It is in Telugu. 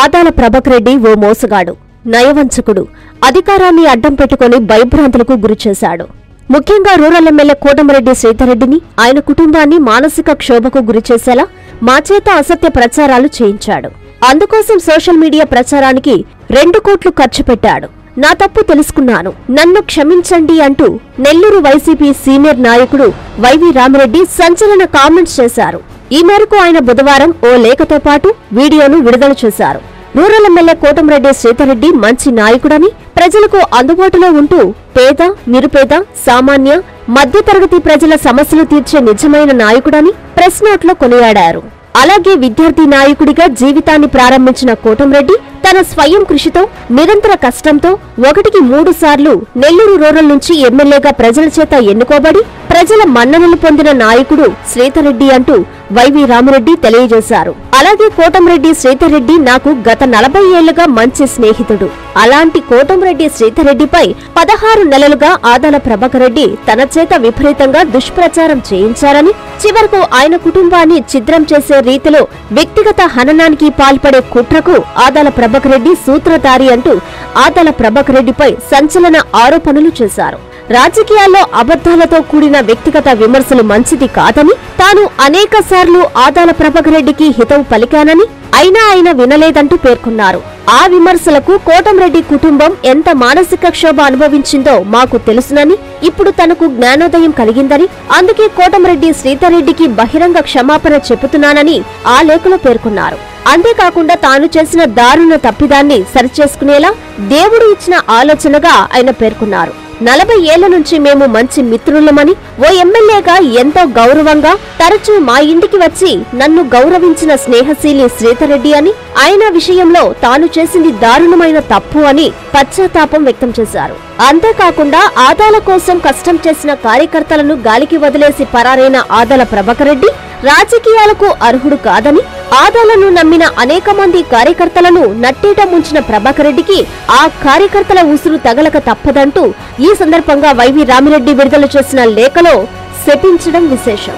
ఆదాల ప్రభాకర్ రెడ్డి ఓ మోసగాడు నయవంచకుడు. అధికారాన్ని అడ్డం పెట్టుకుని భయభ్రాంతులకు గురిచేశాడు ముఖ్యంగా రూరల్ ఎమ్మెల్యే కోటమిరెడ్డి శ్రీధర్రెడ్డిని ఆయన కుటుంబాన్ని మానసిక క్షోభకు గురిచేసేలా మా చేత అసత్య ప్రచారాలు చేయించాడు. అందుకోసం సోషల్ మీడియా ప్రచారానికి రెండు కోట్లు ఖర్చు పెట్టాడు. నా తప్పు తెలుసుకున్నాను. నన్ను క్షమించండి అంటూ నెల్లూరు వైసీపీ సీనియర్ నాయకుడు వైవి రామిరెడ్డి సంచలన కామెంట్స్ చేశారు. ఈ మేరకు ఆయన బుధవారం ఓ లేఖతో పాటు వీడియోను విడుదల చేశారు. రూరల్ ఎమ్మెల్యే కోటంరెడ్డి శ్రీధర్రెడ్డి మంచి నాయకుడని ప్రజలకు అందుబాటులో ఉంటూ పేద నిరుపేద సామాన్య మధ్యతరగతి ప్రజల సమస్యలు తీర్చే నిజమైన నాయకుడని ప్రెస్ నోట్లో కొనియాడారు. అలాగే విద్యార్థి నాయకుడిగా జీవితాన్ని ప్రారంభించిన కోటంరెడ్డి తన స్వయం కృషితో నిరంతర కష్టంతో ఒకటికి మూడు సార్లు నెల్లూరు రూరల్ నుంచి ఎమ్మెల్యేగా ప్రజల చేత ఎన్నుకోబడి ప్రజల మన్ననలు పొందిన నాయకుడు శ్వేతరెడ్డి అంటూ వైవి రామిరెడ్డి తెలియజేశారు. అలాగే కోటంరెడ్డి శ్వేతరెడ్డి నాకు గత నలభై ఏళ్ళుగా మంచి స్నేహితుడు. అలాంటి కోటంరెడ్డి శ్రీధరెడ్డిపై పదహారు నెలలుగా ఆదాల ప్రభాకర్ రెడ్డి తన చేత విపరీతంగా దుష్ప్రచారం చేయించారని చివరకు ఆయన కుటుంబాన్ని ఛిద్రం చేసే రీతిలో వ్యక్తిగత హననానికి పాల్పడే కుట్రకు ఆదాల ప్రభాకర్ రెడ్డి సూత్రధారి అంటూ ఆదాల ప్రభాకర్ రెడ్డిపై సంచలన ఆరోపణలు చేశారు. రాజకీయాల్లో అబద్ధాలతో కూడిన వ్యక్తిగత విమర్శలు మంచిది కాదని తాను అనేక సార్లు ఆదాల ప్రభాకర్ హితవు పలికానని అయినా ఆయన వినలేదంటూ పేర్కొన్నారు. ఆ విమర్శలకు కోటంరెడ్డి కుటుంబం ఎంత మానసిక క్షోభ అనుభవించిందో మాకు తెలుసునని ఇప్పుడు తనకు జ్ఞానోదయం కలిగిందని అందుకే కోటంరెడ్డి శ్రీధర్రెడ్డికి బహిరంగ క్షమాపణ చెబుతున్నానని ఆ లేఖలో పేర్కొన్నారు. అంతేకాకుండా తాను చేసిన దారుణ తప్పిదాన్ని సరిచేసుకునేలా దేవుడు ఇచ్చిన ఆలోచనగా ఆయన పేర్కొన్నారు. నలభై ఏళ్ళ నుంచి మేము మంచి మిత్రులమని ఓ ఎమ్మెల్యేగా ఎంతో గౌరవంగా తరచూ మా ఇంటికి వచ్చి నన్ను గౌరవించిన స్నేహశీలి శ్రీధరెడ్డి అని ఆయన విషయంలో తాను చేసింది దారుణమైన తప్పు అని పశ్చాత్తాపం వ్యక్తం చేశారు. అంతేకాకుండా ఆదాల కోసం కష్టం చేసిన కార్యకర్తలను గాలికి వదిలేసి పరారైన ఆదాల ప్రభాకర్ రెడ్డి రాజకీయాలకు అర్హుడు కాదని ఆదాలను నమ్మిన అనేక మంది కార్యకర్తలను నట్టేట ముంచిన ప్రభాకర్ రెడ్డికి ఆ కార్యకర్తల ఉసురు తగలక తప్పదంటూ ఈ సందర్భంగా వైవి రామిరెడ్డి విడుదల చేసిన లేఖలో శపించడం విశేషం.